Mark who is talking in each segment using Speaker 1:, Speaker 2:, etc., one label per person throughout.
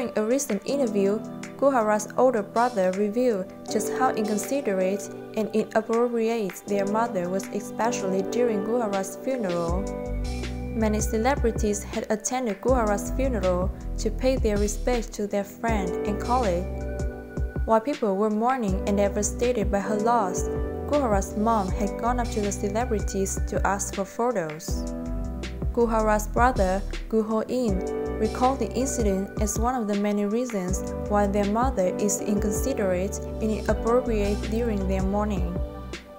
Speaker 1: During a recent interview, Goo Hara's older brother revealed just how inconsiderate and inappropriate their mother was especially during Goo Hara's funeral. Many celebrities had attended Goo Hara's funeral to pay their respects to their friend and colleague. While people were mourning and devastated by her loss, Goo Hara's mom had gone up to the celebrities to ask for photos. Goo Hara's brother, Goo Ho-in, recalled the incident as one of the many reasons why their mother is inconsiderate and inappropriate during their mourning.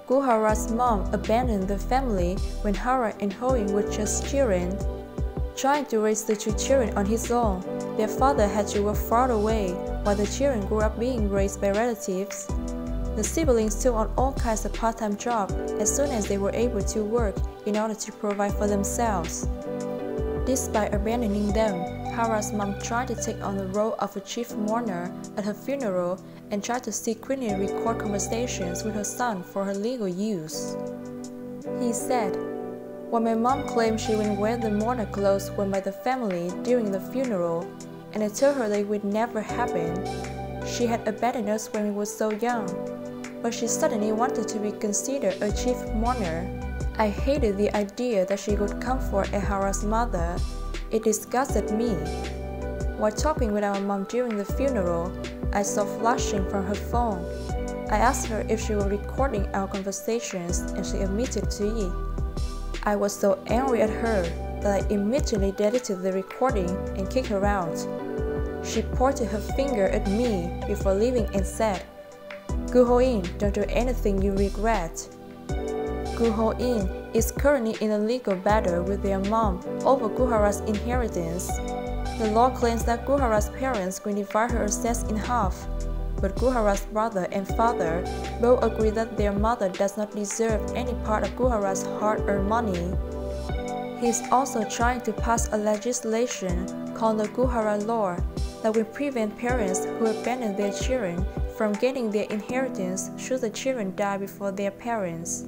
Speaker 1: Goo Hara's mom abandoned the family when Hara and Ho-in were just children. Trying to raise the two children on his own, their father had to work far away while the children grew up being raised by relatives. The siblings took on all kinds of part-time jobs as soon as they were able to work in order to provide for themselves. Despite abandoning them, Hara's mom tried to take on the role of a chief mourner at her funeral and tried to secretly record conversations with her son for her legal use. He said, When my mom claimed she wouldn't wear the mourner clothes worn by the family during the funeral, and I told her that it would never happen, she had abandoned us when we were so young but she suddenly wanted to be considered a chief mourner. I hated the idea that she would come for Ehara's mother. It disgusted me. While talking with our mom during the funeral, I saw flashing from her phone. I asked her if she was recording our conversations and she admitted to it. I was so angry at her that I immediately deleted the recording and kicked her out. She pointed her finger at me before leaving and said, Goo Ho-in, don't do anything you regret. Goo Ho-in is currently in a legal battle with their mom over Goo Hara's inheritance. The law claims that Goo Hara's parents will divide her assets in half, but Goo Hara's brother and father both agree that their mother does not deserve any part of Goo Hara's hard-earned money. He is also trying to pass a legislation called the Goo Hara Law that will prevent parents who abandon their children from getting their inheritance should the children die before their parents.